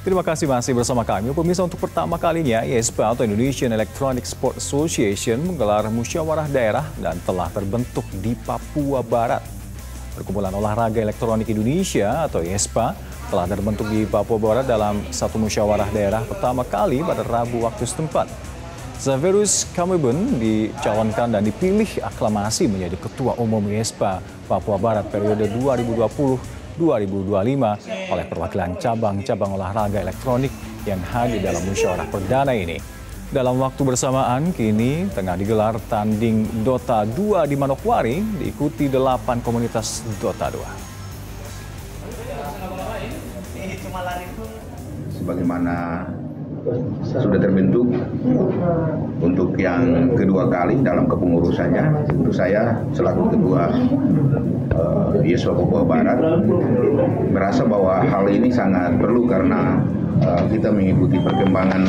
Terima kasih masih bersama kami. Pemirsa untuk pertama kalinya IESPA atau Indonesian Electronic Sport Association menggelar musyawarah daerah dan telah terbentuk di Papua Barat. Perkumpulan Olahraga Elektronik Indonesia atau IESPA telah terbentuk di Papua Barat dalam satu musyawarah daerah pertama kali pada Rabu waktu setempat. Zaverus Kameben dicalonkan dan dipilih aklamasi menjadi Ketua Umum IESPA Papua Barat periode 2020 2025 oleh perwakilan cabang-cabang olahraga elektronik yang hadir dalam musyawarah perdana ini. Dalam waktu bersamaan, kini tengah digelar tanding Dota 2 di Manokwari, diikuti delapan komunitas Dota 2. Sebagaimana sudah terbentuk untuk yang kedua kali dalam kepengurusannya tentu saya selaku ketua Yeswa Papua Barat merasa bahwa hal ini sangat perlu karena uh, kita mengikuti perkembangan